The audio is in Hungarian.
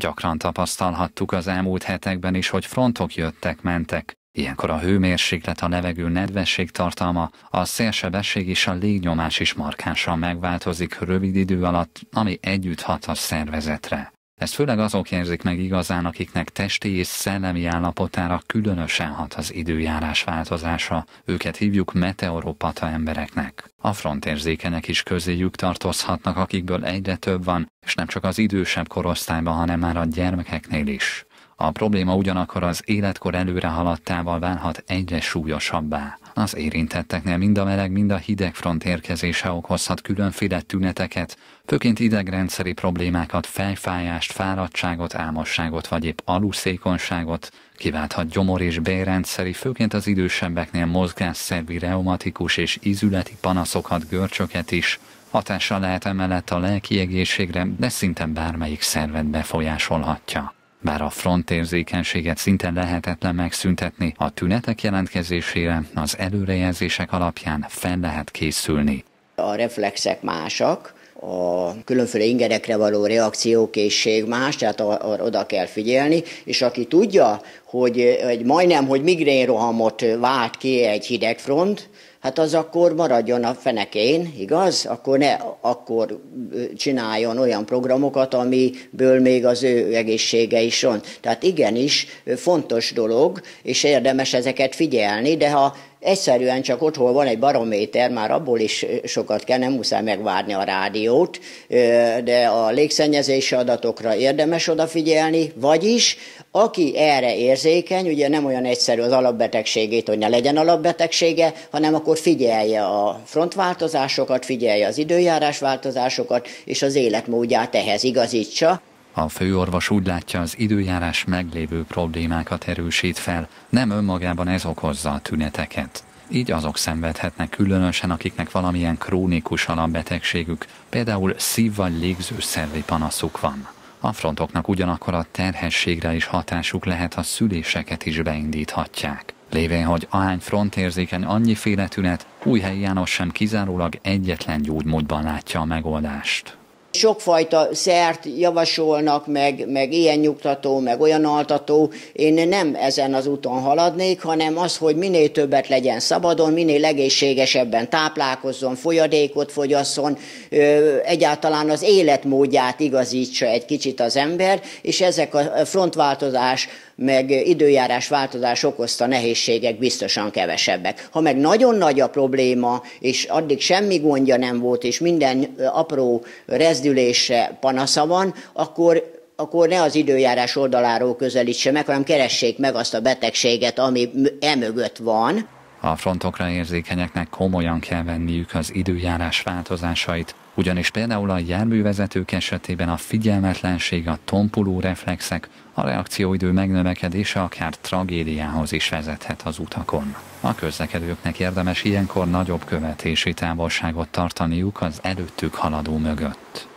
Gyakran tapasztalhattuk az elmúlt hetekben is, hogy frontok jöttek, mentek. Ilyenkor a hőmérséklet, a levegő nedvesség tartalma, a szélsebesség és a légnyomás is markánsan megváltozik rövid idő alatt, ami együtt hat a szervezetre. Ezt főleg azok érzik meg igazán, akiknek testi és szellemi állapotára különösen hat az időjárás változása. Őket hívjuk meteoropata embereknek. A frontérzékenek is közéjük tartozhatnak, akikből egyre több van, és nem csak az idősebb korosztályban, hanem már a gyermekeknél is. A probléma ugyanakkor az életkor előre haladtával válhat egyre súlyosabbá. Az érintetteknél mind a meleg, mind a hideg front érkezése okozhat különféle tüneteket, főként idegrendszeri problémákat, fejfájást, fáradtságot, álmosságot vagy épp aluszékonyságot, kiválthat gyomor- és bélrendszeri, főként az idősebbeknél mozgásszervi, reumatikus és ízületi panaszokat, görcsöket is, hatással lehet emellett a lelki egészségre, de szinte bármelyik szervet befolyásolhatja. Bár a frontérzékenységet szinte lehetetlen megszüntetni, a tünetek jelentkezésére az előrejelzések alapján fel lehet készülni. A reflexek másak, a különféle ingerekre való reakciókészség más, tehát oda kell figyelni, és aki tudja, hogy, hogy majdnem, hogy migrénrohamot vált ki egy hidegfront, hát az akkor maradjon a fenekén, igaz? Akkor ne akkor csináljon olyan programokat, amiből még az ő egészsége is van. Tehát igenis fontos dolog, és érdemes ezeket figyelni, de ha Egyszerűen csak otthon van egy barométer, már abból is sokat kell, nem muszáj megvárni a rádiót, de a légszennyezési adatokra érdemes odafigyelni, vagyis aki erre érzékeny, ugye nem olyan egyszerű az alapbetegségét, hogy ne legyen alapbetegsége, hanem akkor figyelje a frontváltozásokat, figyelje az időjárás változásokat, és az életmódját ehhez igazítsa. A főorvos úgy látja, az időjárás meglévő problémákat erősít fel, nem önmagában ez okozza a tüneteket. Így azok szenvedhetnek különösen, akiknek valamilyen krónikus alapbetegségük, például szív- vagy légzőszervi panaszuk van. A frontoknak ugyanakkor a terhességre is hatásuk lehet, a szüléseket is beindíthatják. Lévén, hogy ahány frontérzékeny annyiféle tünet, Újhelyi János sem kizárólag egyetlen gyógymódban látja a megoldást. Sokfajta szert javasolnak, meg, meg ilyen nyugtató, meg olyan altató. Én nem ezen az úton haladnék, hanem az, hogy minél többet legyen szabadon, minél egészségesebben táplálkozzon, folyadékot fogyasszon, egyáltalán az életmódját igazítsa egy kicsit az ember, és ezek a frontváltozás, meg időjárás változás okozta nehézségek biztosan kevesebbek. Ha meg nagyon nagy a probléma, és addig semmi gondja nem volt, és minden apró rezdülésre panasza van, akkor akkor ne az időjárás oldaláról közelítse meg, hanem keressék meg azt a betegséget, ami emögött van. A frontokra érzékenyeknek komolyan kell venniük az időjárás változásait, ugyanis például a járművezetők esetében a figyelmetlenség, a tompuló reflexek, a reakcióidő megnövekedése akár tragédiához is vezethet az utakon. A közlekedőknek érdemes ilyenkor nagyobb követési távolságot tartaniuk az előttük haladó mögött.